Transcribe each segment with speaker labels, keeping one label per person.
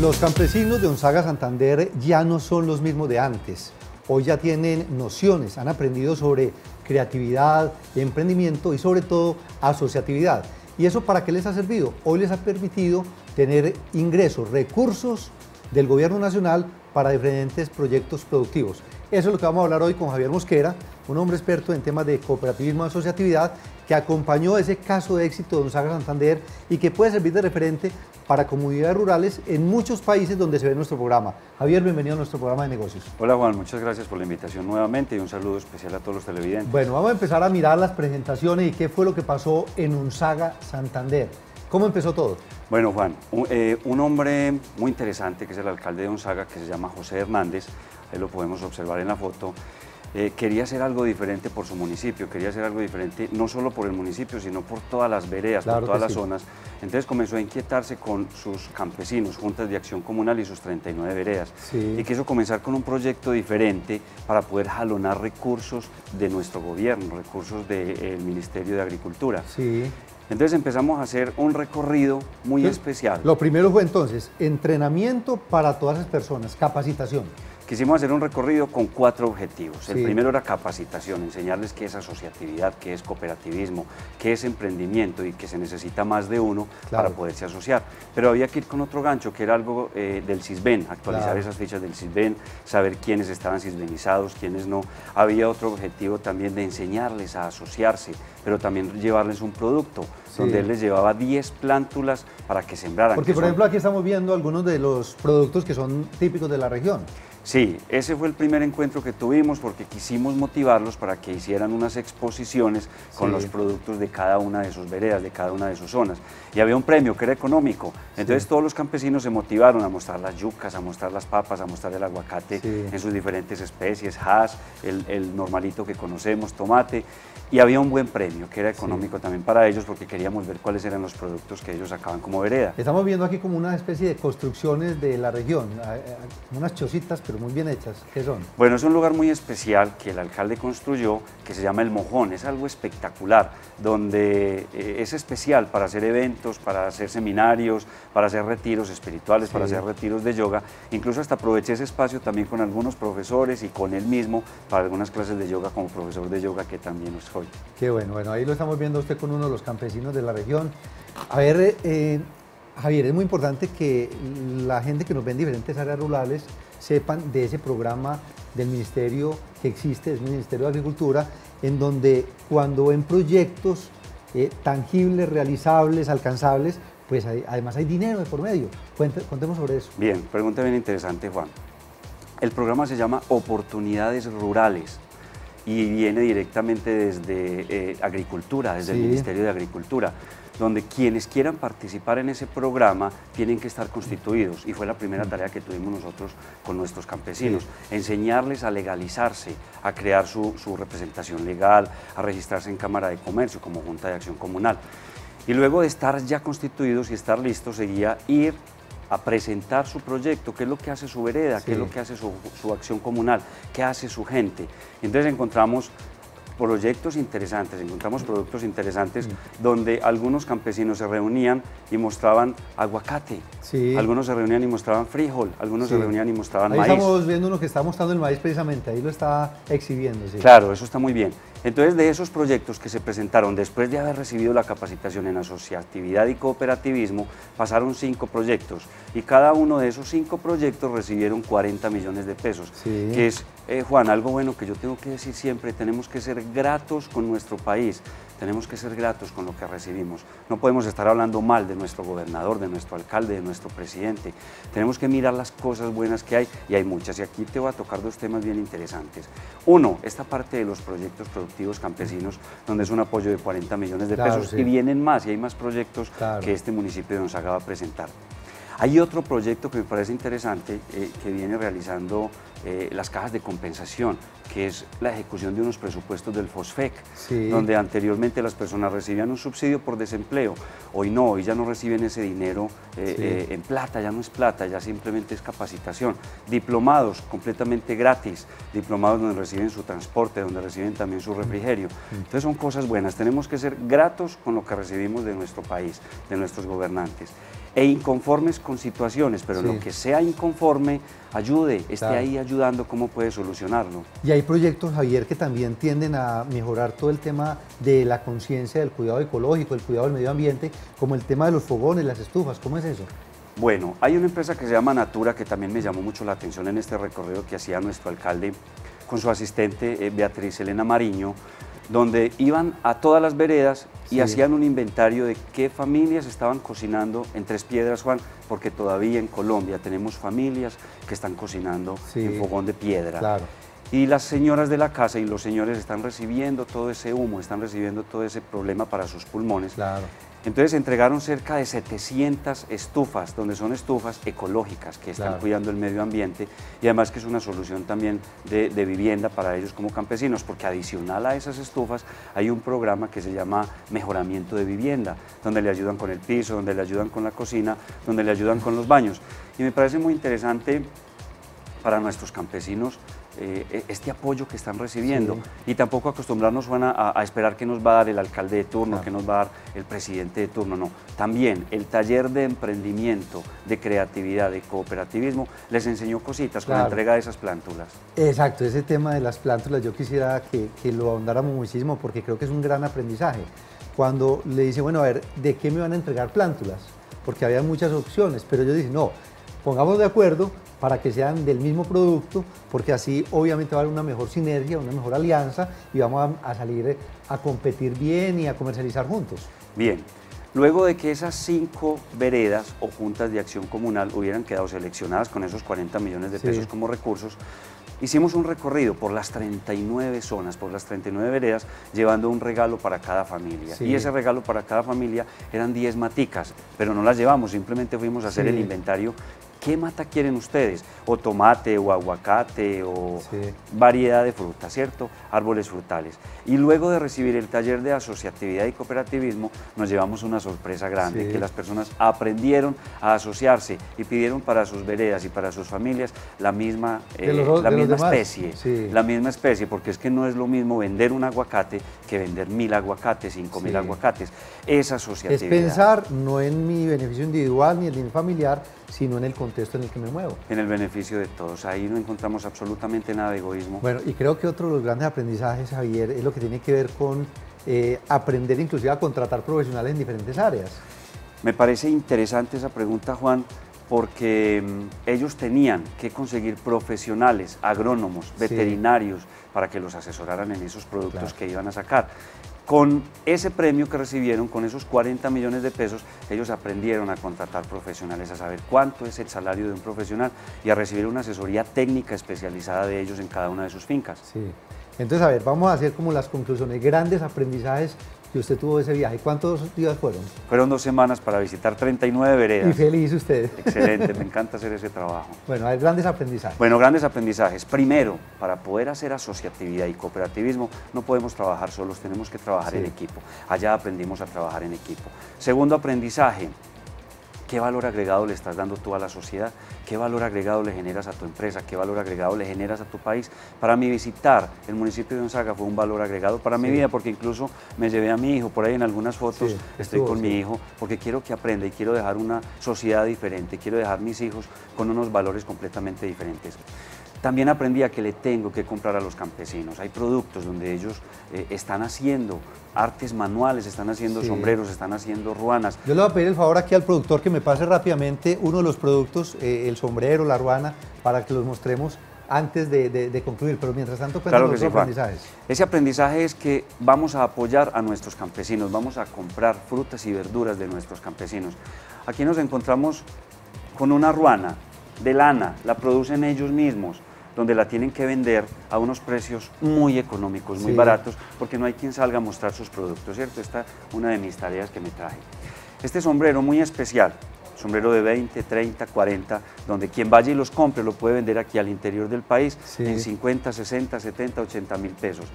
Speaker 1: Los campesinos de Onzaga Santander ya no son los mismos de antes. Hoy ya tienen nociones, han aprendido sobre creatividad, emprendimiento y sobre todo asociatividad. ¿Y eso para qué les ha servido? Hoy les ha permitido tener ingresos, recursos del gobierno nacional para diferentes proyectos productivos. Eso es lo que vamos a hablar hoy con Javier Mosquera, un hombre experto en temas de cooperativismo y asociatividad que acompañó ese caso de éxito de Onzaga Santander y que puede servir de referente para comunidades rurales en muchos países donde se ve nuestro programa. Javier, bienvenido a nuestro programa de negocios.
Speaker 2: Hola Juan, muchas gracias por la invitación nuevamente y un saludo especial a todos los televidentes.
Speaker 1: Bueno, vamos a empezar a mirar las presentaciones y qué fue lo que pasó en Unzaga Santander. ¿Cómo empezó todo?
Speaker 2: Bueno, Juan, un, eh, un, hombre muy interesante que es el alcalde de Unzaga, que se llama José Hernández, ahí lo podemos observar en la foto, eh, quería hacer algo diferente por su municipio, quería hacer algo diferente no solo por el municipio, sino por todas las veredas, por todas las zonas. Entonces comenzó a inquietarse con sus campesinos, juntas de acción comunal y sus 39 veredas. Y quiso comenzar con un proyecto diferente para poder jalonar recursos de nuestro gobierno, recursos del Ministerio de Agricultura.
Speaker 1: Sí.
Speaker 2: Entonces empezamos a hacer un recorrido muy especial.
Speaker 1: Lo primero fue entonces entrenamiento para todas las personas, capacitación.
Speaker 2: Quisimos hacer un recorrido con cuatro objetivos. El primero era capacitación, enseñarles qué es asociatividad, qué es cooperativismo, qué es emprendimiento y que se necesita más de uno para poderse asociar. Pero había que ir con otro gancho, que era algo eh, del CISBEN, actualizar esas fichas del CISBEN, saber quiénes estaban cisbenizados, quiénes no. Había otro objetivo también de enseñarles a asociarse, pero también llevarles un producto, donde él les llevaba 10 plántulas para que sembraran.
Speaker 1: Porque, por ejemplo, aquí estamos viendo algunos de los productos que son típicos de la región.
Speaker 2: Sí, ese fue el primer encuentro que tuvimos porque quisimos motivarlos para que hicieran unas exposiciones con los productos de cada una de sus veredas, de cada una de sus zonas. Y había un premio que era económico. Entonces todos los campesinos se motivaron a mostrar las yucas, a mostrar las papas, a mostrar el aguacate en sus diferentes especies, hash, el, el normalito que conocemos, tomate y había un buen premio que era económico también para ellos porque queríamos ver cuáles eran los productos que ellos sacaban como vereda.
Speaker 1: Estamos viendo aquí como una especie de construcciones de la región, unas chocitas pero muy bien hechas. ¿Qué son?
Speaker 2: Bueno, es un lugar muy especial que el alcalde construyó que se llama El Mojón, es algo espectacular, donde eh, es especial para hacer eventos, para hacer seminarios, para hacer retiros espirituales, para hacer retiros de yoga. Incluso hasta aproveché ese espacio también con algunos profesores y con él mismo para algunas clases de yoga como profesor de yoga que también nos fue
Speaker 1: Qué bueno, bueno, ahí lo estamos viendo usted con uno de los campesinos de la región. A ver, eh, Javier, es muy importante que la gente que nos ve en diferentes áreas rurales sepan de ese programa del ministerio que existe, es el Ministerio de Agricultura, en donde cuando ven proyectos eh, tangibles, realizables, alcanzables, pues además hay dinero de por medio. contemos sobre eso.
Speaker 2: Bien, pregunta bien interesante, Juan. El programa se llama Oportunidades Rurales y viene directamente desde eh, Agricultura, desde el Ministerio de Agricultura, donde quienes quieran participar en ese programa tienen que estar constituidos y fue la primera tarea que tuvimos nosotros con nuestros campesinos, enseñarles a legalizarse, a crear su, su representación legal, a registrarse en Cámara de Comercio como Junta de Acción Comunal. Y luego de estar ya constituidos y estar listos, seguía ir a presentar su proyecto, qué es lo que hace su vereda, qué es lo que hace su, su, acción comunal, qué hace su gente. Entonces encontramos proyectos interesantes, encontramos productos interesantes mm. donde algunos campesinos se reunían y mostraban aguacate, algunos se reunían y mostraban frijol, algunos se reunían y mostraban
Speaker 1: ahí
Speaker 2: maíz.
Speaker 1: estamos viendo uno que está mostrando el maíz precisamente, ahí lo está exhibiendo.
Speaker 2: Claro, eso está muy bien. Entonces, de esos proyectos que se presentaron después de haber recibido la capacitación en asociatividad y cooperativismo, pasaron cinco proyectos. Y cada uno de esos cinco proyectos recibieron 40 millones de pesos, que es, eh, Juan, algo bueno que yo tengo que decir siempre, tenemos que ser gratos con nuestro país, tenemos que ser gratos con lo que recibimos. No podemos estar hablando mal de nuestro gobernador, de nuestro alcalde, de nuestro presidente. Tenemos que mirar las cosas buenas que hay y hay muchas. Y aquí te voy a tocar dos temas bien interesantes. Uno, esta parte de los proyectos productivos campesinos, donde es un apoyo de 40 millones de pesos y vienen más y hay más proyectos que este municipio nos acaba de presentar. Hay otro proyecto que me parece interesante eh, que viene realizando eh, las cajas de compensación, que es la ejecución de unos presupuestos del FOSFEC, donde anteriormente las personas recibían un subsidio por desempleo. Hoy no, hoy ya no reciben ese dinero eh, en plata, ya no es plata, ya simplemente es capacitación. Diplomados completamente gratis, diplomados donde reciben su transporte, donde reciben también su refrigerio. Entonces son cosas buenas, tenemos que ser gratos con lo que recibimos de nuestro país, de nuestros gobernantes. E inconformes con situaciones, pero lo que sea inconforme, ayude, esté ahí ayudando cómo puede solucionarlo.
Speaker 1: Y hay proyectos, Javier, que también tienden a mejorar todo el tema de la conciencia del cuidado ecológico, el cuidado del medio ambiente, como el tema de los fogones, las estufas, ¿cómo es eso?
Speaker 2: Bueno, hay una empresa que se llama Natura que también me llamó mucho la atención en este recorrido que hacía nuestro alcalde con su asistente eh, Beatriz Elena Mariño, donde iban a todas las veredas y hacían un inventario de qué familias estaban cocinando en Tres Piedras, Juan, porque todavía en Colombia tenemos familias que están cocinando en fogón de piedra. Y las señoras de la casa y los señores están recibiendo todo ese humo, están recibiendo todo ese problema para sus pulmones.
Speaker 1: Claro.
Speaker 2: Entonces entregaron cerca de 700 estufas, donde son estufas ecológicas que están cuidando el medio ambiente y además que es una solución también de, vivienda para ellos como campesinos, porque adicional a esas estufas hay un programa que se llama Mejoramiento de Vivienda, donde le ayudan con el piso, donde le ayudan con la cocina, donde le ayudan con los baños. Y me parece muy interesante para nuestros campesinos eh, e, este apoyo que están recibiendo y tampoco acostumbrarnos a, a, esperar que nos va a dar el alcalde de turno, que nos va a dar el presidente de turno, no. También el taller de emprendimiento, de creatividad, de cooperativismo, les enseñó cositas con la entrega de esas plántulas.
Speaker 1: Exacto, ese tema de las plántulas yo quisiera que, que lo ahondáramos muchísimo porque creo que es un gran aprendizaje. Cuando le dice, bueno, a ver, ¿de qué me van a entregar plántulas? Porque había muchas opciones, pero yo dije, no, pongamos de acuerdo para que sean del mismo producto, porque así obviamente va a haber una mejor sinergia, una mejor alianza y vamos a, salir a competir bien y a comercializar juntos.
Speaker 2: Bien, luego de que esas cinco veredas o juntas de acción comunal hubieran quedado seleccionadas con esos 40 millones de pesos como recursos, hicimos un recorrido por las 39 zonas, por las 39 veredas, llevando un regalo para cada familia. Y ese regalo para cada familia eran 10 maticas, pero no las llevamos, simplemente fuimos a hacer el inventario ¿Qué mata quieren ustedes? O tomate, o aguacate, o variedad de frutas, ¿cierto? Árboles frutales. Y luego de recibir el taller de asociatividad y cooperativismo, nos llevamos una sorpresa grande, que las personas aprendieron a asociarse y pidieron para sus veredas y para sus familias la misma, eh, la misma especie. La misma especie, porque es que no es lo mismo vender un aguacate que vender mil aguacates, cinco mil aguacates. Esa asociatividad.
Speaker 1: Es pensar no en mi beneficio individual ni en mi familiar, sino en el contexto en el que me muevo.
Speaker 2: En el beneficio de todos, ahí no encontramos absolutamente nada de egoísmo.
Speaker 1: Bueno, y creo que otro de los grandes aprendizajes, Javier, es lo que tiene que ver con eh, aprender inclusive a contratar profesionales en diferentes áreas.
Speaker 2: Me parece interesante esa pregunta, Juan, porque mm, ellos tenían que conseguir profesionales, agrónomos, veterinarios, para que los asesoraran en esos productos que iban a sacar. Con ese premio que recibieron, con esos 40 millones de pesos, ellos aprendieron a contratar profesionales, a saber cuánto es el salario de un profesional y a recibir una asesoría técnica especializada de ellos en cada una de sus fincas.
Speaker 1: Sí. Entonces, a ver, vamos a hacer como las conclusiones, grandes aprendizajes que usted tuvo ese viaje. ¿Cuántos días fueron?
Speaker 2: Fueron dos semanas para visitar 39 veredas.
Speaker 1: Y feliz usted.
Speaker 2: Excelente, me encanta hacer ese trabajo.
Speaker 1: Bueno, hay grandes aprendizajes.
Speaker 2: Bueno, grandes aprendizajes. Primero, para poder hacer asociatividad y cooperativismo, no podemos trabajar solos, tenemos que trabajar en equipo. Allá aprendimos a trabajar en equipo. Segundo aprendizaje, ¿Qué valor agregado le estás dando tú a la sociedad? ¿Qué valor agregado le generas a tu empresa? ¿Qué valor agregado le generas a tu país? Para mí visitar el municipio de Onzaga fue un valor agregado para mi vida porque incluso me llevé a mi hijo, por ahí en algunas fotos estoy con mi hijo porque quiero que aprenda y quiero dejar una sociedad diferente, quiero dejar mis hijos con unos valores completamente diferentes. También aprendí a que le tengo que comprar a los campesinos. Hay productos donde ellos eh, están haciendo artes manuales, están haciendo sombreros, están haciendo ruanas.
Speaker 1: Yo le voy a pedir el favor aquí al productor que me pase rápidamente uno de los productos, eh, el sombrero, la ruana, para que los mostremos antes de, concluir, pero mientras tanto,
Speaker 2: claro los aprendizajes. Ese aprendizaje es que vamos a apoyar a nuestros campesinos, vamos a comprar frutas y verduras de nuestros campesinos. Aquí nos encontramos con una ruana de lana, la producen ellos mismos, donde la tienen que vender a unos precios muy económicos, muy baratos, porque no hay quien salga a mostrar sus productos, ¿cierto? Esta es una de mis tareas que me traje. Este sombrero muy especial, sombrero de 20, 30, 40, donde quien vaya y los compre lo puede vender aquí al interior del país en 50, 60, 70, 80 mil pesos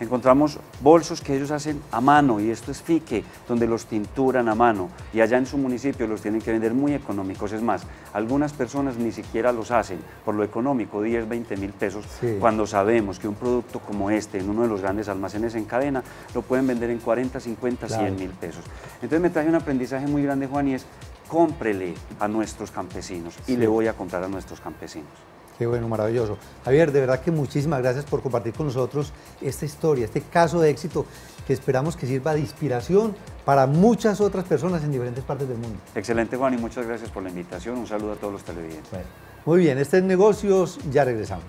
Speaker 2: encontramos bolsos que ellos hacen a mano y esto es fique, donde los tinturan a mano y allá en su municipio los tienen que vender muy económicos. Es más, algunas personas ni siquiera los hacen por lo económico, 10, 20 mil pesos, cuando sabemos que un producto como este en uno de los grandes almacenes en cadena lo pueden vender en 40, 50, 100 mil pesos. Entonces me traje un aprendizaje muy grande, Juan, y es cómprele a nuestros campesinos y le voy a comprar a nuestros campesinos.
Speaker 1: Qué bueno, maravilloso. Javier, de verdad que muchísimas gracias por compartir con nosotros esta historia, este caso de éxito que esperamos que sirva de inspiración para muchas otras personas en diferentes partes del mundo.
Speaker 2: Excelente, Juan, y muchas gracias por la invitación. Un saludo a todos los televidentes.
Speaker 1: muy bien, este es Negocios, ya regresamos.